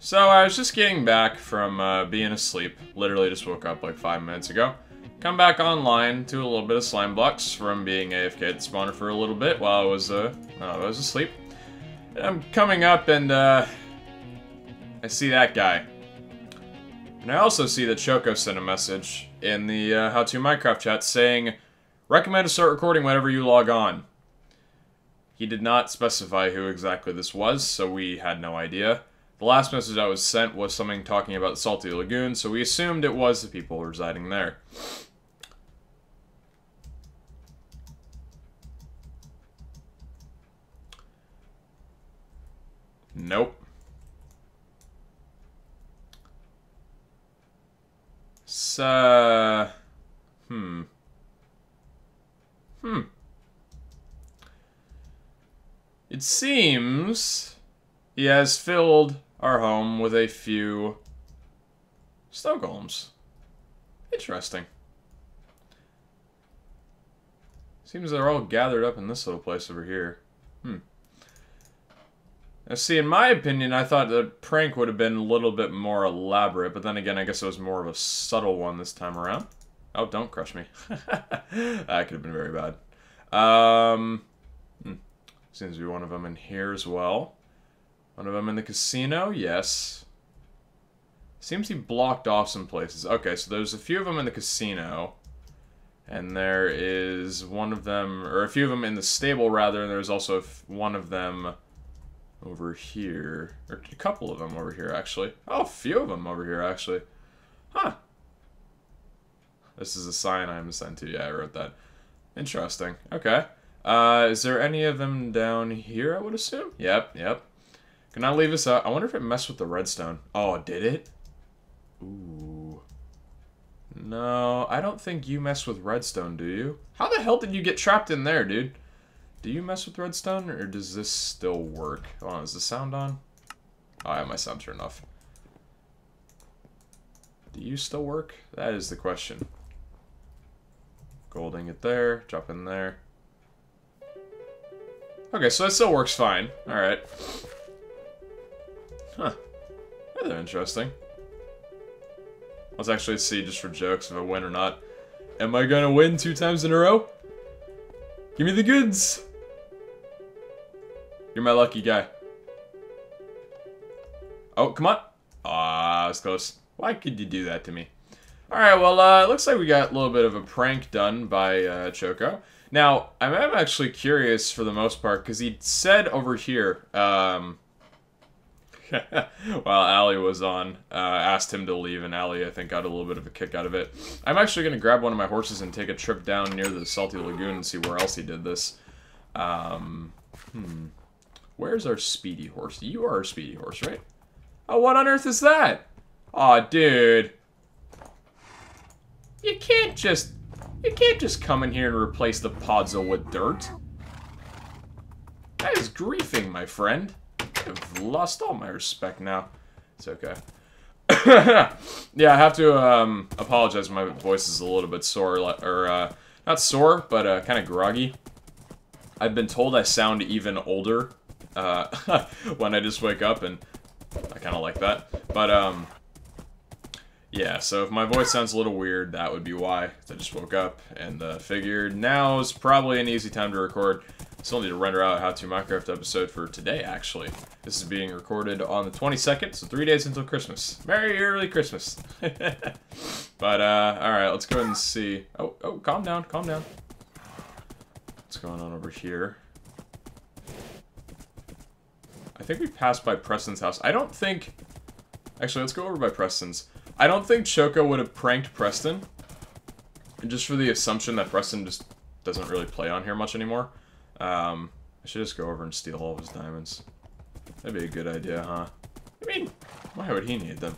So I was just getting back from uh, being asleep. Literally just woke up like five minutes ago. Come back online to a little bit of slime blocks from being AFK at the spawner for a little bit while I was uh, I was asleep. And I'm coming up and uh, I see that guy. And I also see that Choco sent a message in the uh, How to Minecraft chat saying, recommend to start recording whenever you log on. He did not specify who exactly this was, so we had no idea. The last message I was sent was something talking about Salty Lagoon, so we assumed it was the people residing there. Nope. So, hmm. Hmm. It seems he has filled our home with a few snow golems. Interesting. Seems they're all gathered up in this little place over here. Hmm. Now, see, in my opinion, I thought the prank would have been a little bit more elaborate, but then again, I guess it was more of a subtle one this time around. Oh, don't crush me. that could have been very bad. Um, hmm. Seems to be one of them in here as well. One of them in the casino, yes. Seems he blocked off some places. Okay, so there's a few of them in the casino. And there is one of them, or a few of them in the stable, rather, and there's also one of them over here. Or a couple of them over here, actually. Oh, a few of them over here, actually. Huh. This is a sign I'm sent to. Yeah, I wrote that. Interesting. Okay. Uh, is there any of them down here, I would assume? Yep, yep. Can I leave this out? I wonder if it messed with the redstone. Oh, did it? Ooh. No, I don't think you mess with redstone, do you? How the hell did you get trapped in there, dude? Do you mess with redstone, or does this still work? Hold on, is the sound on? Oh, I my sound turned off. Do you still work? That is the question. Golding it there, drop in there. Okay, so that still works fine. Alright. Huh. Rather interesting. Let's actually see, just for jokes, if I win or not. Am I gonna win two times in a row? Give me the goods! You're my lucky guy. Oh, come on. Ah, that's close. Why could you do that to me? Alright, well, uh, it looks like we got a little bit of a prank done by uh, Choco. Now, I'm actually curious for the most part, because he said over here, um, while Ali was on, uh, asked him to leave, and Ali, I think, got a little bit of a kick out of it. I'm actually going to grab one of my horses and take a trip down near the Salty Lagoon and see where else he did this. Um, hmm. Where's our speedy horse? You are our speedy horse, right? Oh, what on earth is that? Aw, oh, dude. You can't just... You can't just come in here and replace the Podzol with dirt. That is griefing, my friend. I've lost all my respect now. It's okay. yeah, I have to um, apologize. My voice is a little bit sore, or uh, not sore, but uh, kind of groggy. I've been told I sound even older uh, when I just wake up, and I kind of like that. But um, yeah, so if my voice sounds a little weird, that would be why. I just woke up and uh, figured now is probably an easy time to record. Still need to render out How to Minecraft episode for today, actually. This is being recorded on the 22nd, so three days until Christmas. Merry early Christmas. but, uh, alright, let's go ahead and see. Oh, oh, calm down, calm down. What's going on over here? I think we passed by Preston's house. I don't think... Actually, let's go over by Preston's. I don't think Choco would have pranked Preston. Just for the assumption that Preston just doesn't really play on here much anymore. Um, I should just go over and steal all of his diamonds. That'd be a good idea, huh? I mean, why would he need them?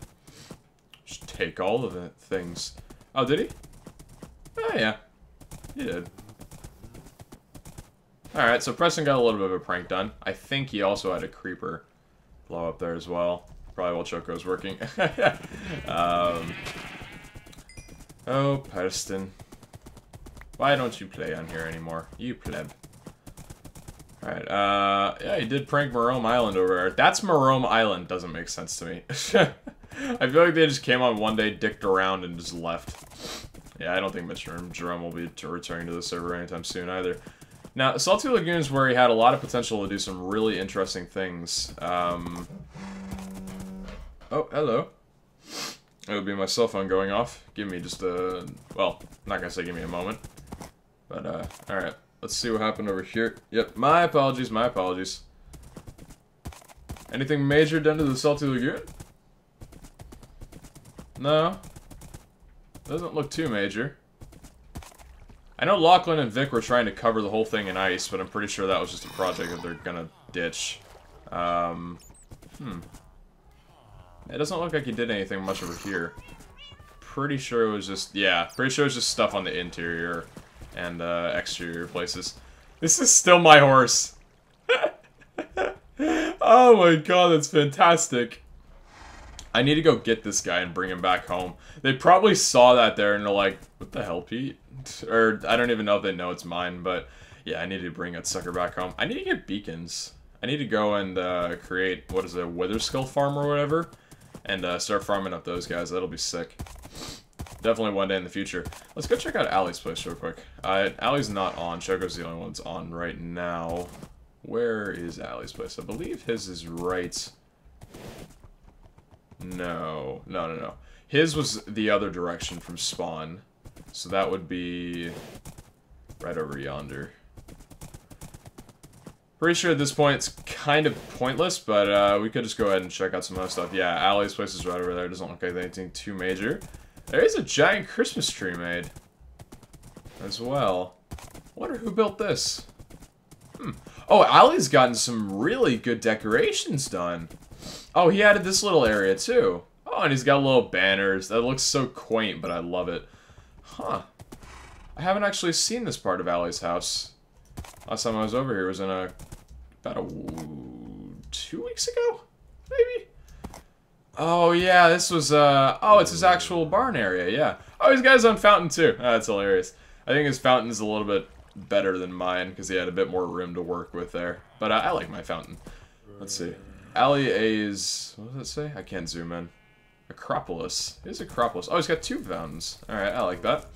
Just take all of the things. Oh, did he? Oh, yeah. He did. Alright, so Preston got a little bit of a prank done. I think he also had a creeper blow up there as well. Probably while Choco's working. um, oh, Preston. Why don't you play on here anymore? You pleb. Alright, uh, yeah, he did prank Merome Island over there. That's Merome Island, doesn't make sense to me. I feel like they just came on one day, dicked around, and just left. Yeah, I don't think Mr. Jerome will be returning to the server anytime soon either. Now, Salty Lagoon is where he had a lot of potential to do some really interesting things. Um... Oh, hello. It would be my cell phone going off. Give me just a... Well, not gonna say give me a moment. But, uh, alright. Let's see what happened over here. Yep, my apologies, my apologies. Anything major done to the Salty Lagoon? No. Doesn't look too major. I know Lachlan and Vikk were trying to cover the whole thing in ice, but I'm pretty sure that was just a project that they're gonna ditch. Um, hmm. It doesn't look like he did anything much over here. Pretty sure it was just, yeah, pretty sure it was just stuff on the interior and uh, exterior places. This is still my horse. oh my god, that's fantastic. I need to go get this guy and bring him back home. They probably saw that there and they're like, what the hell, Pete? Or, I don't even know if they know it's mine, but yeah, I need to bring that sucker back home. I need to get beacons. I need to go and uh, create, what is it, Wither Skull Farm or whatever, and uh, start farming up those guys. That'll be sick. Definitely one day in the future. Let's go check out Ali's place real quick. Uh, not on. Choco's the only one that's on right now. Where is Ali's place? I believe his is right... No. No, no, no. His was the other direction from spawn. So that would be right over yonder. Pretty sure at this point it's kind of pointless, but uh, we could just go ahead and check out some other stuff. Yeah, Ali's place is right over there. Doesn't look like anything too major. There is a giant Christmas tree made. As well. Wonder who built this. Hmm. Oh, Ali's gotten some really good decorations done. Oh, he added this little area too. Oh, and he's got little banners. That looks so quaint, but I love it. Huh. I haven't actually seen this part of Ali's house. Last time I was over here was in a... About a... Two weeks ago? Maybe? Oh, yeah, this was, uh... Oh, it's his actual barn area, yeah. Oh, his own fountain, too. Oh, that's hilarious. I think his fountain is a little bit better than mine, because he had a bit more room to work with there. But uh, I like my fountain. Let's see. Ali-A's... What does it say? I can't zoom in. Acropolis. Here's Acropolis. Oh, he's got two fountains. Alright, I like that.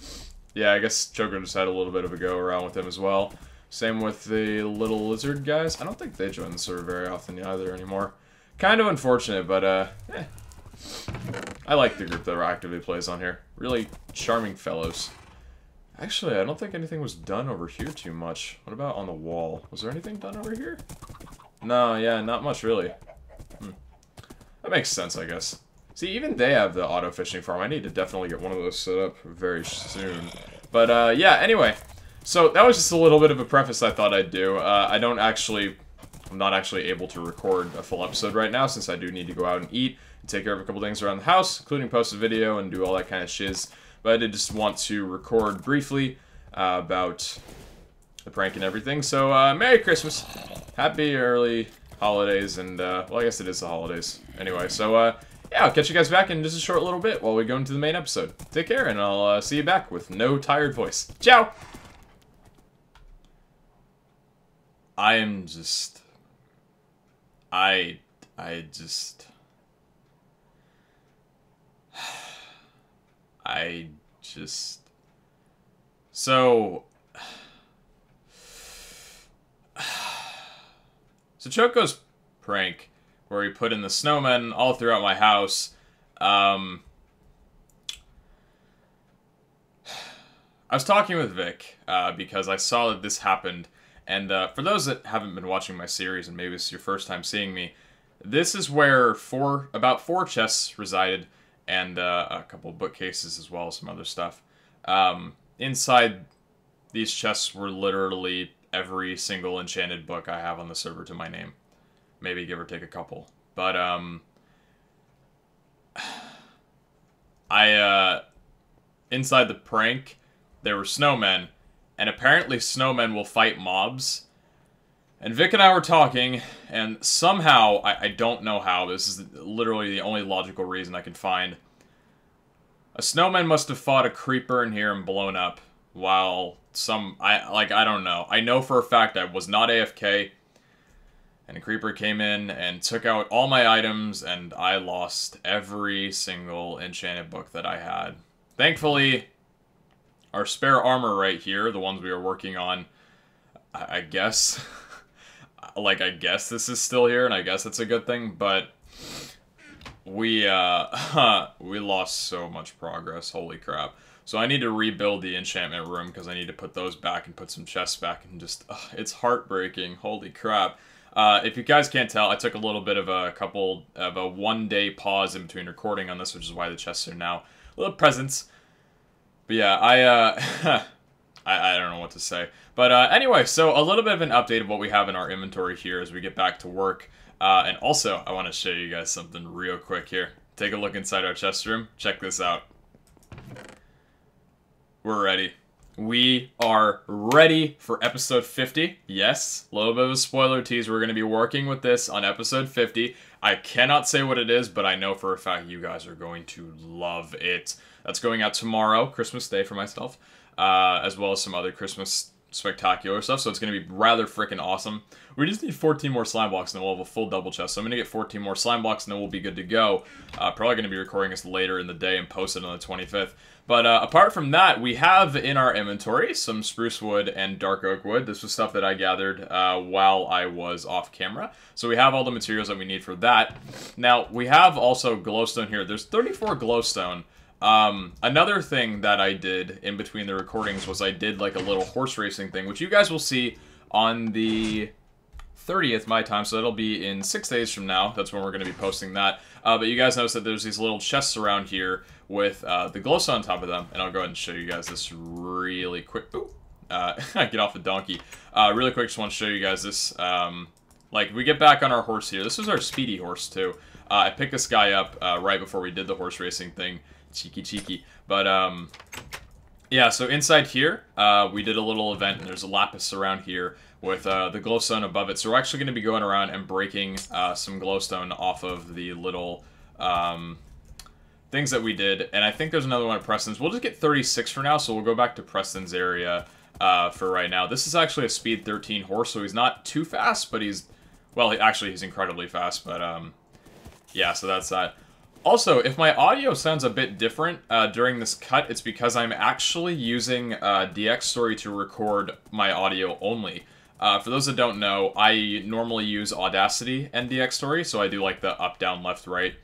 Yeah, I guess Choco just had a little bit of a go around with him as well. Same with the little lizard guys. I don't think they join the server very often either anymore. Kind of unfortunate, but, uh, eh. I like the group that actively plays on here. Really charming fellows. Actually, I don't think anything was done over here too much. What about on the wall? Was there anything done over here? No, yeah, not much really. Hmm. That makes sense, I guess. See, even they have the auto fishing farm. I need to definitely get one of those set up very soon. But, uh, yeah, anyway. So, that was just a little bit of a preface I thought I'd do. Uh, I don't actually... I'm not actually able to record a full episode right now since I do need to go out and eat and take care of a couple things around the house, including post a video and do all that kind of shiz. But I did just want to record briefly uh, about the prank and everything. So, uh, Merry Christmas! Happy early holidays, and, uh, well, I guess it is the holidays. Anyway, so, uh, yeah, I'll catch you guys back in just a short little bit while we go into the main episode. Take care, and I'll uh, see you back with no tired voice. Ciao! I am just... I... I just... I just... So... So Choco's prank where he put in the snowmen all throughout my house. Um, I was talking with Vikk uh, because I saw that this happened, and uh, for those that haven't been watching my series and maybe is your first time seeing me, this is where four about four chests resided, and uh, a couple bookcases as well as some other stuff. Um, inside these chests were literally every single enchanted book I have on the server to my name maybe give or take a couple. But um, I uh, inside the prank, there were snowmen, and apparently snowmen will fight mobs. And Vikk and I were talking, and somehow, I, I don't know how, this is literally the only logical reason I can find. A snowman must have fought a creeper in here and blown up, while some I like I don't know. I know for a fact I was not AFK and a creeper came in and took out all my items and I lost every single enchanted book that I had. Thankfully, our spare armor right here, the ones we are working on, I, guess like I guess this is still here and I guess it's a good thing, but we uh we lost so much progress. Holy crap. So I need to rebuild the enchantment room because I need to put those back and put some chests back and just, ugh, it's heartbreaking. Holy crap. Uh, if you guys can't tell, I took a little bit of a couple of a one day pause in between recording on this, which is why the chests are now a little presents. But yeah, I, uh, I, I don't know what to say. But uh, anyway, so a little bit of an update of what we have in our inventory here as we get back to work. Uh, and also, I want to show you guys something real quick here. Take a look inside our chest room. Check this out. We're ready. We are ready for episode 50. Yes, a little bit of a spoiler tease. We're going to be working with this on episode 50. I cannot say what it is, but I know for a fact you guys are going to love it. That's going out tomorrow, Christmas Day for myself, uh, as well as some other Christmas spectacular stuff, so it's going to be rather freaking awesome. We just need 14 more slime blocks and then we'll have a full double chest. So I'm going to get 14 more slime blocks and then we'll be good to go. Uh, probably going to be recording this later in the day and post it on the 25th. But uh, apart from that, we have in our inventory some spruce wood and dark oak wood. This was stuff that I gathered uh, while I was off camera. So we have all the materials that we need for that. Now, we have also glowstone here. There's 34 glowstone. Um, another thing that I did in between the recordings was I did like a little horse racing thing, which you guys will see on the 30th my time, so that'll be in six days from now. That's when we're going to be posting that. Uh, but you guys notice that there's these little chests around here with uh, the glowstone on top of them, and I'll go ahead and show you guys this really quick. Ooh, uh, get off the donkey. Uh, really quick, just want to show you guys this. Um, like, we get back on our horse here. This is our speedy horse, too. Uh, I picked this guy up uh, right before we did the horse racing thing. Cheeky, cheeky. But, um, yeah, so inside here, uh, we did a little event, and there's a lapis around here with uh, the glowstone above it. So we're actually going to be going around and breaking uh, some glowstone off of the little um, things that we did. And I think there's another one at Preston's. We'll just get 36 for now, so we'll go back to Preston's area uh, for right now. This is actually a speed 13 horse, so he's not too fast, but he's... Well, he, actually, he's incredibly fast, but um, yeah, so that's that. Also, if my audio sounds a bit different uh, during this cut, it's because I'm actually using uh, Dxtory to record my audio only. Uh, for those that don't know, I normally use Audacity and Dxtory, so I do like the up, down, left, right.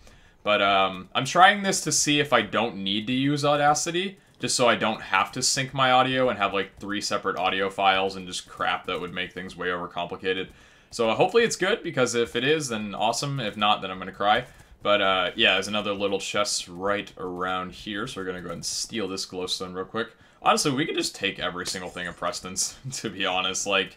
But um, I'm trying this to see if I don't need to use Audacity, just so I don't have to sync my audio and have like three separate audio files and just crap that would make things way overcomplicated. So hopefully it's good, because if it is, then awesome. If not, then I'm going to cry. But uh, yeah, there's another little chest right around here, so we're gonna go ahead and steal this glowstone real quick. Honestly, we could just take every single thing of Preston's, to be honest. Like,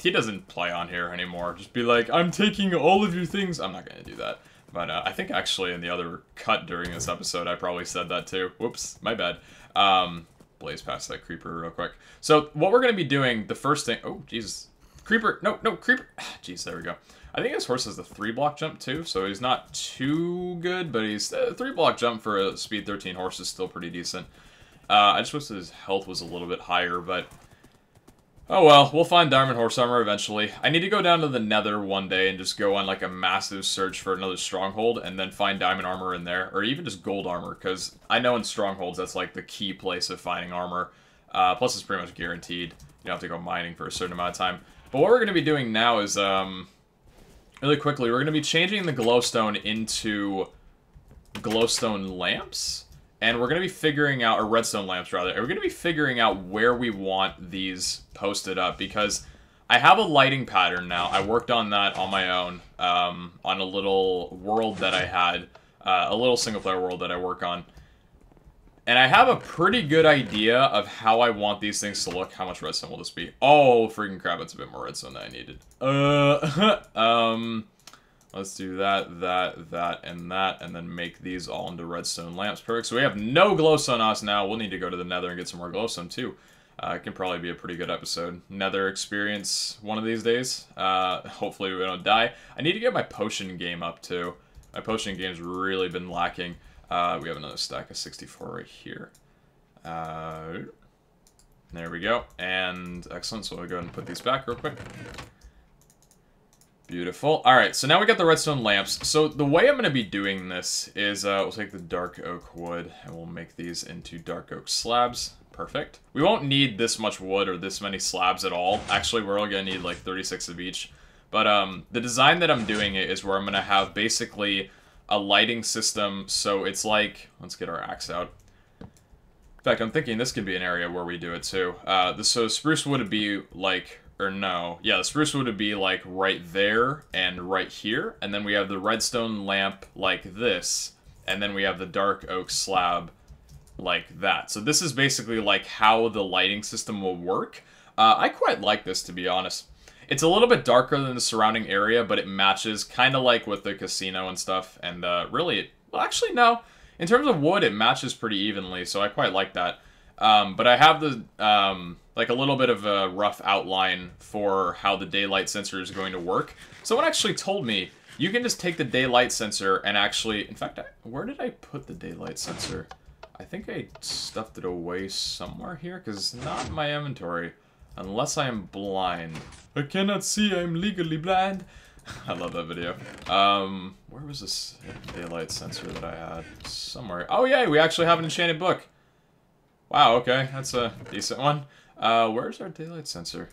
he doesn't play on here anymore. Just be like, I'm taking all of your things. I'm not gonna do that. But uh, I think actually in the other cut during this episode, I probably said that too. Whoops, my bad. Um, blaze past that creeper real quick. So what we're gonna be doing, the first thing, oh, Jesus. Creeper, no, no, creeper. Jeez, there we go. I think his horse has a three block jump too, so he's not too good, but he's a uh, three block jump for a speed 13 horse is still pretty decent. Uh, I just wish his health was a little bit higher, but oh well, we'll find diamond horse armor eventually. I need to go down to the nether one day and just go on like a massive search for another stronghold and then find diamond armor in there, or even just gold armor, because I know in strongholds that's like the key place of finding armor. Uh, plus it's pretty much guaranteed. You don't have to go mining for a certain amount of time. But what we're going to be doing now is, um, really quickly, we're going to be changing the glowstone into glowstone lamps. And we're going to be figuring out, or redstone lamps rather, and we're going to be figuring out where we want these posted up because I have a lighting pattern now. I worked on that on my own, um, on a little world that I had, uh, a little single player world that I work on. And I have a pretty good idea of how I want these things to look. How much redstone will this be? Oh, freaking crap, it's a bit more redstone than I needed. Uh, um, let's do that, that, that, and that, and then make these all into redstone lamps. Perfect. So we have no glowstone on us now. We'll need to go to the nether and get some more glowstone, too. Uh, it can probably be a pretty good episode. Nether experience one of these days. Uh, hopefully we don't die. I need to get my potion game up, too. My potion game's really been lacking. Uh, we have another stack of 64 right here. Uh, There we go. And excellent. So we'll go ahead and put these back real quick. Beautiful. All right, so now we got the redstone lamps. So the way I'm going to be doing this is uh, we'll take the dark oak wood and we'll make these into dark oak slabs. Perfect. We won't need this much wood or this many slabs at all. Actually, we're all going to need like 36 of each. But um, the design that I'm doing it is where I'm going to have basically a lighting system. So it's like, let's get our axe out. In fact, I'm thinking this could be an area where we do it too. Uh, the, so spruce would be like or no, yeah, the spruce would be like right there and right here, and then we have the redstone lamp like this, and then we have the dark oak slab like that. So this is basically like how the lighting system will work. Uh, I quite like this, to be honest. It's a little bit darker than the surrounding area, but it matches kind of like with the casino and stuff, and uh, really, well, actually, no. In terms of wood, it matches pretty evenly, so I quite like that. Um, but I have the um, like a little bit of a rough outline for how the daylight sensor is going to work. Someone actually told me you can just take the daylight sensor and actually, in fact, where did I put the daylight sensor? I think I stuffed it away somewhere here because it's not in my inventory. Unless I am blind. I cannot see, I'm legally blind. I love that video. Um, where was this daylight sensor that I had? Somewhere. Oh yeah, we actually have an enchanted book. Wow, okay, that's a decent one. Uh, where's our daylight sensor?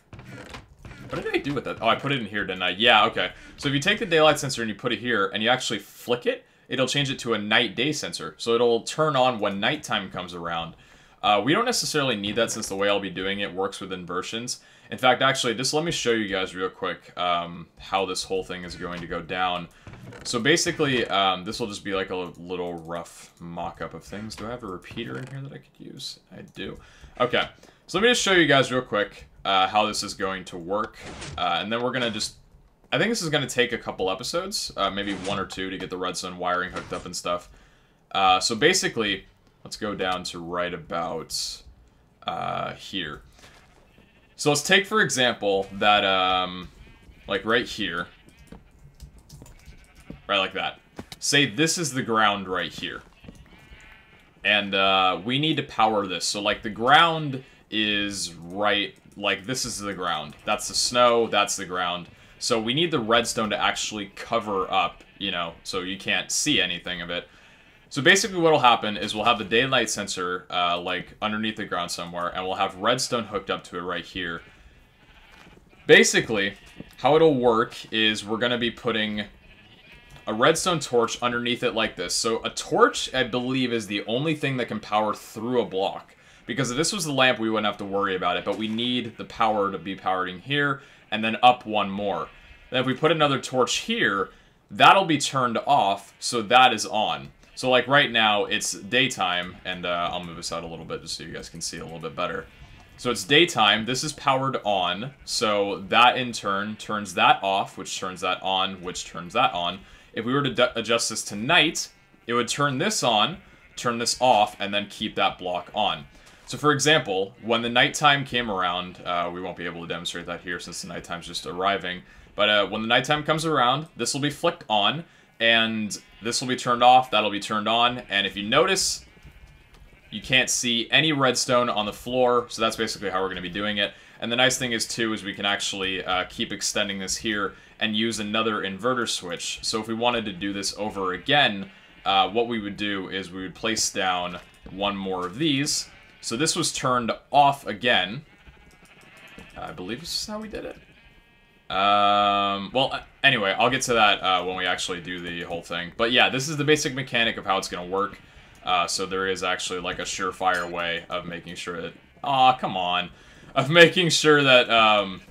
What did I do with that? Oh, I put it in here, didn't I? Yeah, okay. So if you take the daylight sensor and you put it here, and you actually flick it, it'll change it to a night-day sensor. So it'll turn on when nighttime comes around. Uh, we don't necessarily need that since the way I'll be doing it works with inversions. In fact, actually, just let me show you guys real quick um, how this whole thing is going to go down. So basically, um, this will just be like a little rough mock-up of things. Do I have a repeater in here that I could use? I do. Okay, so let me just show you guys real quick uh, how this is going to work. Uh, and then we're going to just... I think this is going to take a couple episodes, uh, maybe one or two to get the redstone wiring hooked up and stuff. Uh, so basically, let's go down to right about uh, here. So let's take, for example, that, um, like right here, right like that. Say this is the ground right here. And uh, we need to power this. So like the ground is right, like this is the ground. That's the snow, that's the ground. So we need the redstone to actually cover up, you know, so you can't see anything of it. So basically what will happen is we'll have the daylight sensor, uh, like, underneath the ground somewhere, and we'll have redstone hooked up to it right here. Basically, how it'll work is we're going to be putting a redstone torch underneath it like this. So a torch, I believe, is the only thing that can power through a block. Because if this was the lamp, we wouldn't have to worry about it. But we need the power to be powering here, and then up one more. Then if we put another torch here, that'll be turned off, so that is on. So like right now, it's daytime, and uh, I'll move this out a little bit just so you guys can see a little bit better. So it's daytime, this is powered on, so that in turn turns that off, which turns that on, which turns that on. If we were to adjust this to night, it would turn this on, turn this off, and then keep that block on. So for example, when the nighttime came around, uh, we won't be able to demonstrate that here since the nighttime's just arriving, but uh, when the nighttime comes around, this will be flicked on, and this will be turned off, that'll be turned on, and if you notice, you can't see any redstone on the floor, so that's basically how we're going to be doing it. And the nice thing is, too, is we can actually uh, keep extending this here and use another inverter switch. So if we wanted to do this over again, uh, what we would do is we would place down one more of these. So this was turned off again. I believe this is how we did it. Um, well, anyway, I'll get to that uh, when we actually do the whole thing. But yeah, this is the basic mechanic of how it's going to work. Uh, so there is actually like a surefire way of making sure that... Aw, come on. Of making sure that um,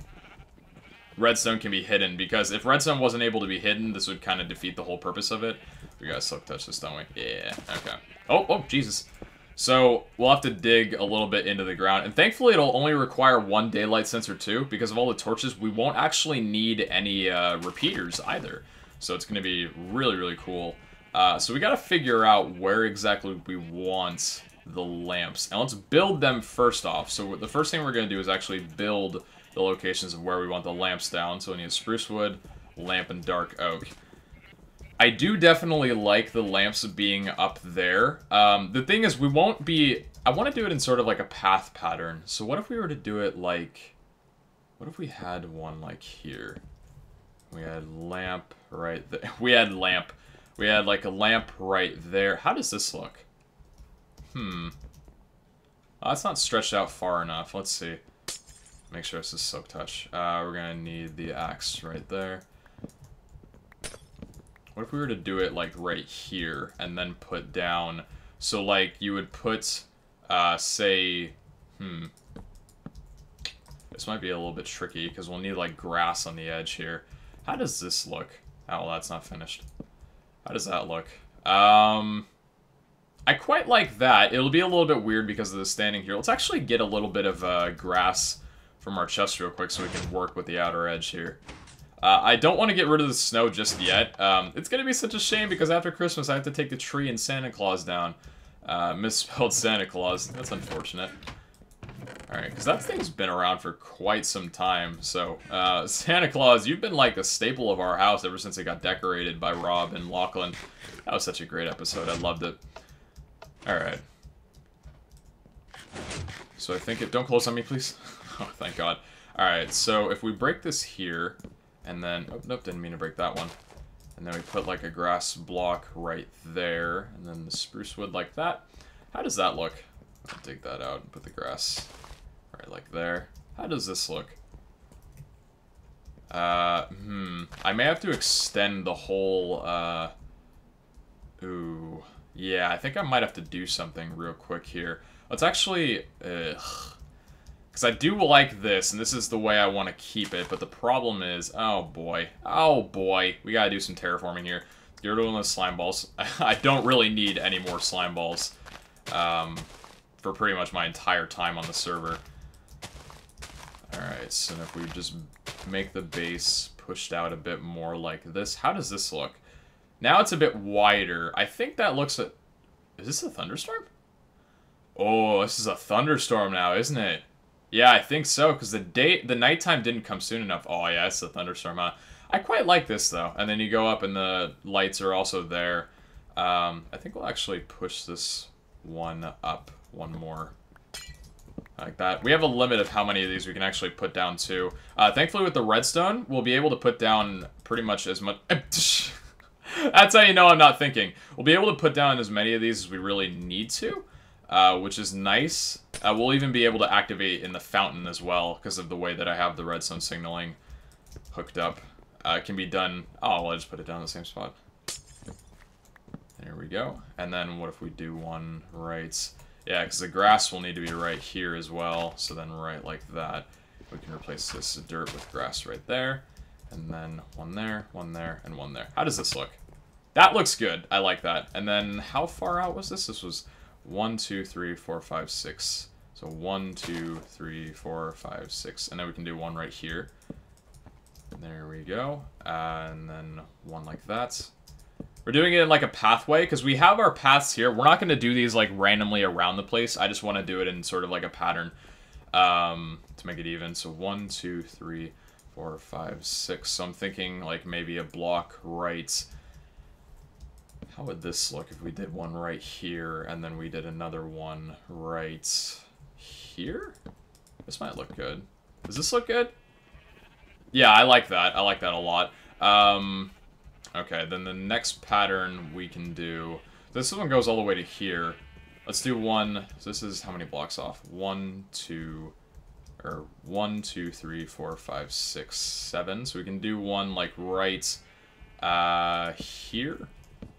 redstone can be hidden. Because if redstone wasn't able to be hidden, this would kind of defeat the whole purpose of it. We gotta silk touch this, don't we? Yeah, okay. Oh, oh, Jesus. So, we'll have to dig a little bit into the ground. And thankfully, it'll only require one daylight sensor, too. Because of all the torches, we won't actually need any uh, repeaters, either. So, it's going to be really, really cool. Uh, so we gotta figure out where exactly we want the lamps. And let's build them first off. So the first thing we're gonna do is actually build the locations of where we want the lamps down. So we need spruce wood, lamp, and dark oak. I do definitely like the lamps being up there. Um, the thing is, we won't be I want to do it in sort of like a path pattern. So what if we were to do it like... What if we had one like here? We had lamp right there. We had lamp. We had like a lamp right there. How does this look? Hmm. Oh, that's not stretched out far enough. Let's see. Make sure this is silk touch. Uh, we're gonna need the axe right there. What if we were to do it like right here and then put down... So like you would put, uh, say, hmm. This might be a little bit tricky because we'll need like grass on the edge here. How does this look? Oh, well, that's not finished. How does that look? Um, I quite like that. It'll be a little bit weird because of the standing here. Let's actually get a little bit of uh, grass from our chest real quick so we can work with the outer edge here. Uh, I don't want to get rid of the snow just yet. Um, it's going to be such a shame because after Christmas I have to take the tree and Santa Claus down. Uh, misspelled Santa Claus. That's unfortunate. Alright, because that thing's been around for quite some time. So, uh, Santa Claus, you've been like a staple of our house ever since it got decorated by Rob and Lachlan. That was such a great episode. I loved it. Alright. So I think it... Don't close on me, please. oh, thank God. Alright, so if we break this here... And then, oh, nope, didn't mean to break that one. And then we put like a grass block right there, and then the spruce wood like that. How does that look? I'll take that out and put the grass right like there. How does this look? Uh, hmm. I may have to extend the whole, uh... Ooh. Yeah, I think I might have to do something real quick here. Let's actually... Ugh. Because I do like this, and this is the way I want to keep it, but the problem is, oh boy, oh boy, we gotta do some terraforming here. You're doing the slime balls. I don't really need any more slime balls um, for pretty much my entire time on the server. Alright, so if we just make the base pushed out a bit more like this, how does this look? Now it's a bit wider. I think that looks. Is this a thunderstorm? Oh, this is a thunderstorm now, isn't it? Yeah, I think so, because the day, the nighttime didn't come soon enough. Oh, yeah, it's a thunderstorm, huh? I quite like this, though. And then you go up and the lights are also there. Um, I think we'll actually push this one up one more. Like that. We have a limit of how many of these we can actually put down, too. Uh, thankfully, with the redstone, we'll be able to put down pretty much as much... That's how you know I'm not thinking. We'll be able to put down as many of these as we really need to uh, which is nice. We'll even be able to activate in the fountain as well because of the way that I have the redstone signaling hooked up. Uh, it can be done... Oh, well, I just put it down in the same spot. There we go. And then what if we do one right... Yeah, because the grass will need to be right here as well. So then right like that. We can replace this dirt with grass right there. And then one there, one there, and one there. How does this look? That looks good. I like that. And then how far out was this? This was one, two, three, four, five, six. So one, two, three, four, five, six. And then we can do one right here. There we go. Uh, and then one like that. We're doing it in like a pathway because we have our paths here. We're not going to do these like randomly around the place. I just want to do it in sort of like a pattern um, to make it even. So one, two, three, four, five, six. So I'm thinking like maybe a block right how would this look if we did one right here, and then we did another one right here? This might look good. Does this look good? Yeah, I like that. I like that a lot. Um, okay, then the next pattern we can do... This one goes all the way to here. Let's do one... So this is how many blocks off? One, two... Or one, two, three, four, five, six, seven. So we can do one, like, right uh, here.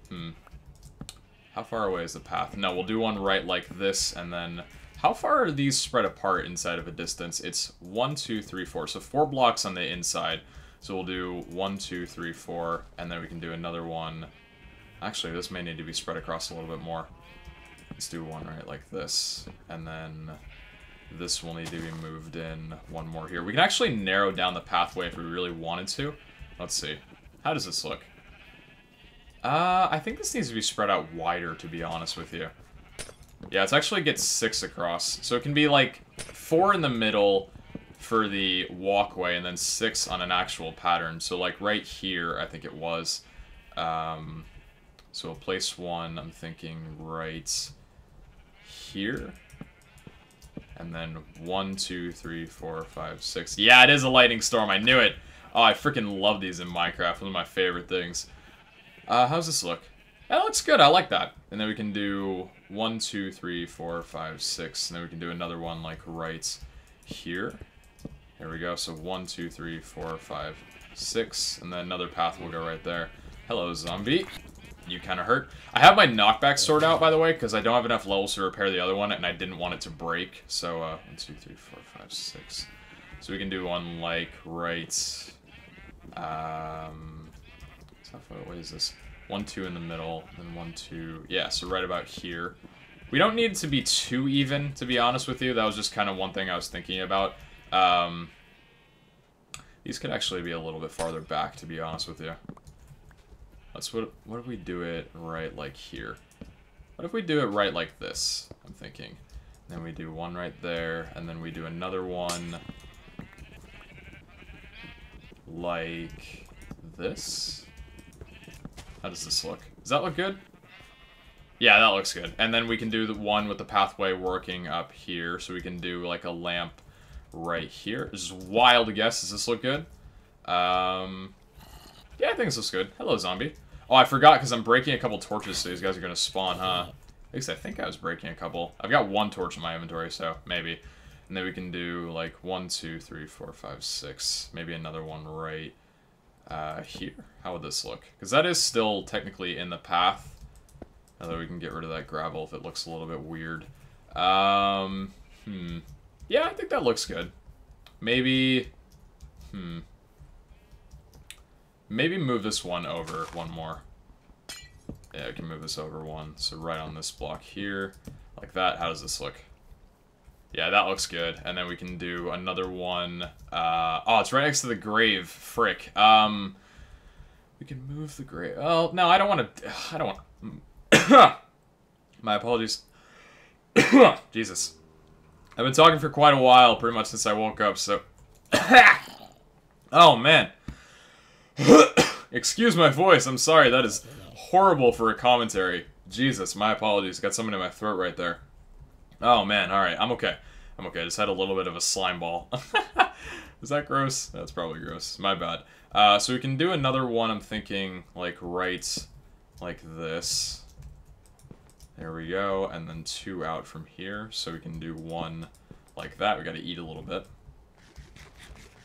Hmm. How far away is the path? No, we'll do one right like this, and then... How far are these spread apart inside of a distance? It's one, two, three, four. So four blocks on the inside. So we'll do one, two, three, four, and then we can do another one. Actually, this may need to be spread across a little bit more. Let's do one right like this, and then this will need to be moved in one more here. We can actually narrow down the pathway if we really wanted to. Let's see. How does this look? Uh, I think this needs to be spread out wider, to be honest with you. Yeah, it's actually gets six across. So it can be like four in the middle for the walkway and then six on an actual pattern. So like right here, I think it was. Um, so we'll place one, I'm thinking right here. And then one, two, three, four, five, six. Yeah, it is a lightning storm. I knew it. Oh, I freaking love these in Minecraft. One of my favorite things. Uh, how's this look? That looks good. I like that. And then we can do one, two, three, four, five, six. And then we can do another one like right here. There we go. So one, two, three, four, five, six. And then another path will go right there. Hello, zombie. You kind of hurt. I have my knockback sword out, by the way, because I don't have enough levels to repair the other one, and I didn't want it to break. So, uh, one, two, three, four, five, six. So we can do one, like, right... Um... What is this? One, two in the middle, and one, two... Yeah, so right about here. We don't need to be too even, to be honest with you. That was just kind of one thing I was thinking about. Um... These could actually be a little bit farther back, to be honest with you. Let's what what if we do it right like here? What if we do it right like this? I'm thinking. Then we do one right there, and then we do another one like this. How does this look? Does that look good? Yeah, that looks good. And then we can do the one with the pathway working up here, so we can do like a lamp right here. This is wild to guess. Does this look good? Um, yeah, I think this looks good. Hello, zombie. Oh, I forgot because I'm breaking a couple torches, so these guys are going to spawn, huh? At least I think I was breaking a couple. I've got one torch in my inventory, so maybe. And then we can do, like, one, two, three, four, five, six. Maybe another one right uh, here. How would this look? Because that is still technically in the path. Although we can get rid of that gravel if it looks a little bit weird. Um, hmm. Yeah, I think that looks good. Maybe... Hmm. Maybe move this one over one more. Yeah, I can move this over one. So right on this block here, like that. How does this look? Yeah, that looks good. And then we can do another one. Uh, oh, it's right next to the grave. Frick. Um, we can move the grave. Oh, no, I don't want to. I don't want. My apologies. Jesus. I've been talking for quite a while, pretty much since I woke up, so... oh, man. Excuse my voice, I'm sorry, that is horrible for a commentary. Jesus, my apologies, got something in my throat right there. Oh man, alright, I'm okay. I'm okay, I just had a little bit of a slime ball. is that gross? That's probably gross, my bad. Uh, so we can do another one, I'm thinking, like, right, like this. There we go, and then two out from here, so we can do one like that. We gotta eat a little bit.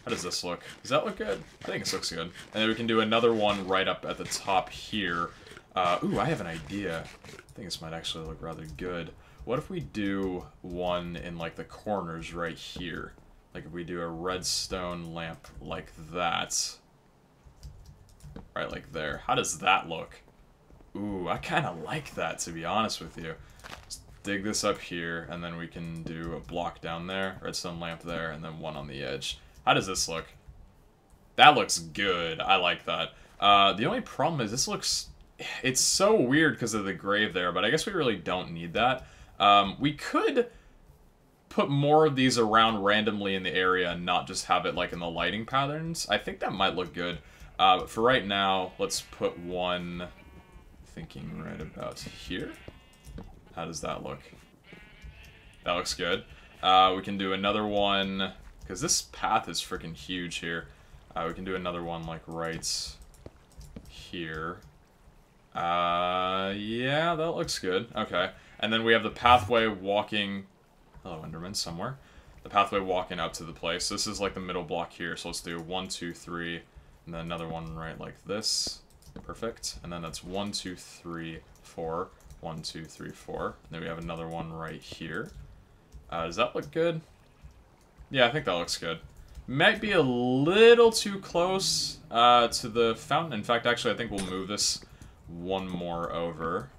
How does this look? Does that look good? I think this looks good. And then we can do another one right up at the top here. Uh, ooh, I have an idea. I think this might actually look rather good. What if we do one in, like, the corners right here? Like, if we do a redstone lamp like that. Right, like there. How does that look? Ooh, I kind of like that, to be honest with you. Let's dig this up here, and then we can do a block down there, redstone lamp there, and then one on the edge. How does this look? That looks good. I like that. Uh, the only problem is this looks... It's so weird because of the grave there, but I guess we really don't need that. Um, we could put more of these around randomly in the area and not just have it like in the lighting patterns. I think that might look good. Uh, but for right now, let's put one thinking right about here. How does that look? That looks good. Uh, we can do another one because this path is freaking huge here. Uh, we can do another one, like, right here. Uh, yeah, that looks good. Okay. And then we have the pathway walking... Hello, Enderman, somewhere. The pathway walking up to the place. This is, like, the middle block here, so let's do one, two, three, and then another one right like this. Perfect. And then that's one, two, three, four. One, two, three, four. And then we have another one right here. Uh, does that look good? Yeah, I think that looks good. Might be a little too close uh, to the fountain. In fact, actually, I think we'll move this one more over.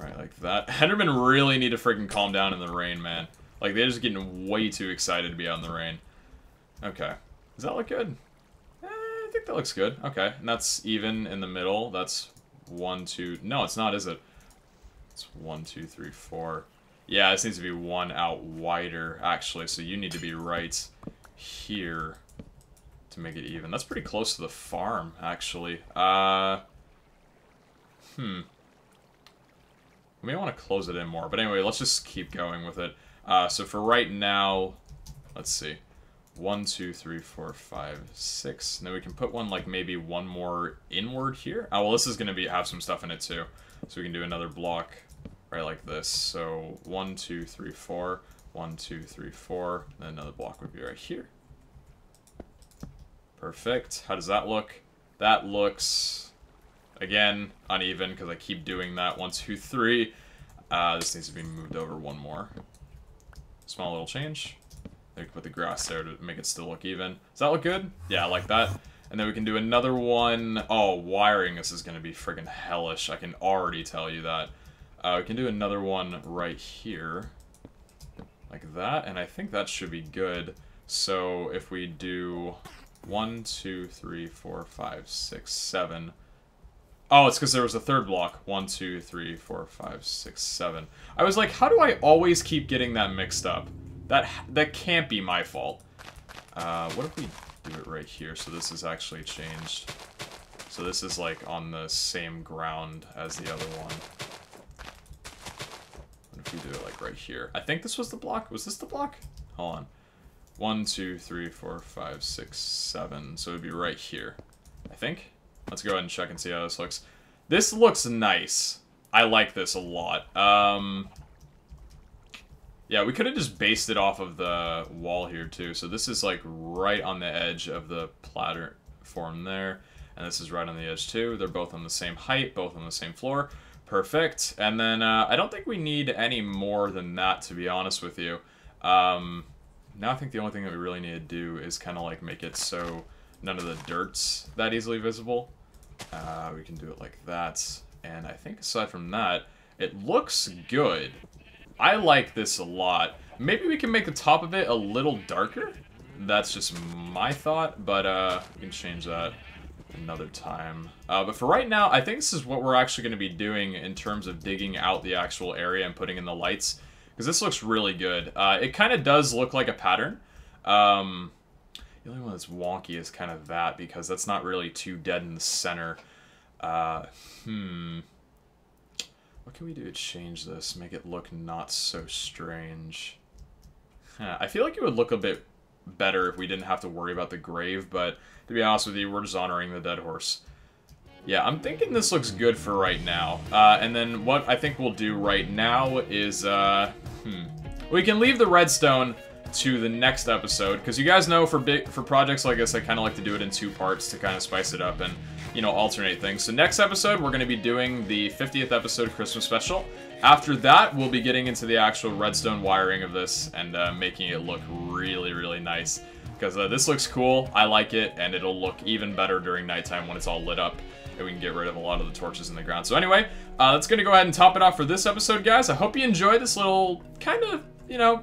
Right, like that. Endermen really need to freaking calm down in the rain, man. Like, they're just getting way too excited to be out in the rain. Okay. Does that look good? Eh, I think that looks good. Okay, and that's even in the middle. That's one, two... No, it's not, is it? It's one, two, three, four... Yeah, this needs to be one out wider, actually, so you need to be right here to make it even. That's pretty close to the farm, actually. Uh, hmm. We may want to close it in more. But anyway, let's just keep going with it. Uh, so for right now, let's see. One, two, three, four, five, six. And then we can put one like maybe one more inward here. Oh, well, this is going to be have some stuff in it too. So we can do another block right like this. So one, two, three, four. One, two, three, four. Then another block would be right here. Perfect. How does that look? That looks, again, uneven because I keep doing that. One, two, three. Uh, this needs to be moved over one more. Small little change. We can put the grass there to make it still look even. Does that look good? Yeah, I like that. And then we can do another one. Oh, wiring this is going to be friggin' hellish. I can already tell you that. Uh, we can do another one right here. Like that. And I think that should be good. So if we do one, two, three, four, five, six, seven. Oh, it's because there was a third block. One, two, three, four, five, six, seven. I was like, how do I always keep getting that mixed up? That that can't be my fault. Uh, what if we do it right here so this is actually changed? So this is like on the same ground as the other one. What if we do it like right here? I think this was the block. Was this the block? Hold on. One, two, three, four, five, six, seven. So it would be right here. I think. Let's go ahead and check and see how this looks. This looks nice. I like this a lot. Um, yeah, we could have just based it off of the wall here too. So this is like right on the edge of the platform form there. And this is right on the edge too. They're both on the same height, both on the same floor. Perfect. And then uh, I don't think we need any more than that, to be honest with you. Um, now I think the only thing that we really need to do is kind of like make it so none of the dirt's that easily visible. Uh, we can do it like that. And I think aside from that, it looks good. I like this a lot. Maybe we can make the top of it a little darker. That's just my thought, but uh, we can change that another time. Uh, but for right now, I think this is what we're actually going to be doing in terms of digging out the actual area and putting in the lights. Because this looks really good. Uh, it kind of does look like a pattern. Um, the only one that's wonky is kind of that, because that's not really too dead in the center. Uh, hmm. What can we do to change this? Make it look not so strange. Huh. I feel like it would look a bit better if we didn't have to worry about the grave, but to be honest with you, we're just honoring the dead horse. Yeah, I'm thinking this looks good for right now. Uh, and then what I think we'll do right now is, uh, hmm. We can leave the redstone to the next episode, because you guys know for big for projects like this, I kind of like to do it in two parts to kind of spice it up and, you know, alternate things. So next episode, we're going to be doing the 50th episode Christmas special. After that, we'll be getting into the actual redstone wiring of this and uh, making it look really, really nice. Because uh, this looks cool, I like it, and it'll look even better during nighttime when it's all lit up and we can get rid of a lot of the torches in the ground. So anyway, uh, that's going to go ahead and top it off for this episode, guys. I hope you enjoyed this little kind of, you know,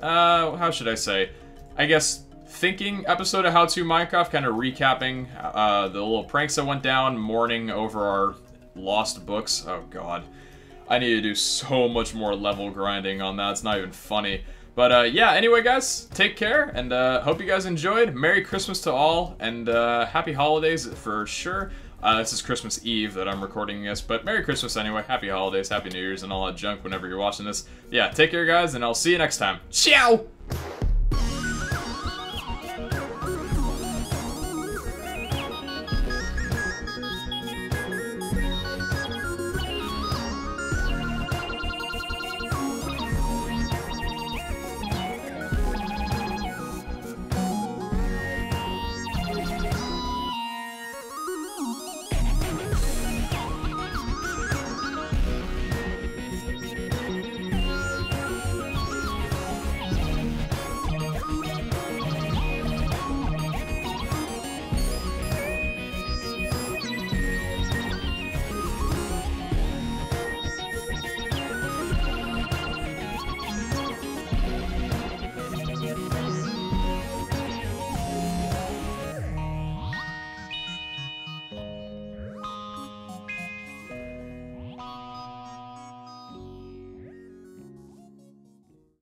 uh, how should I say? I guess thinking episode of How to Minecraft, kind of recapping uh, the little pranks that went down, mourning over our lost books. Oh god. I need to do so much more level grinding on that. It's not even funny. But uh, yeah, anyway, guys, take care, and uh, hope you guys enjoyed. Merry Christmas to all, and uh, happy holidays for sure. Uh, this is Christmas Eve that I'm recording this, but Merry Christmas anyway. Happy holidays, Happy New Year's, and all that junk whenever you're watching this. Yeah, take care, guys, and I'll see you next time. Ciao!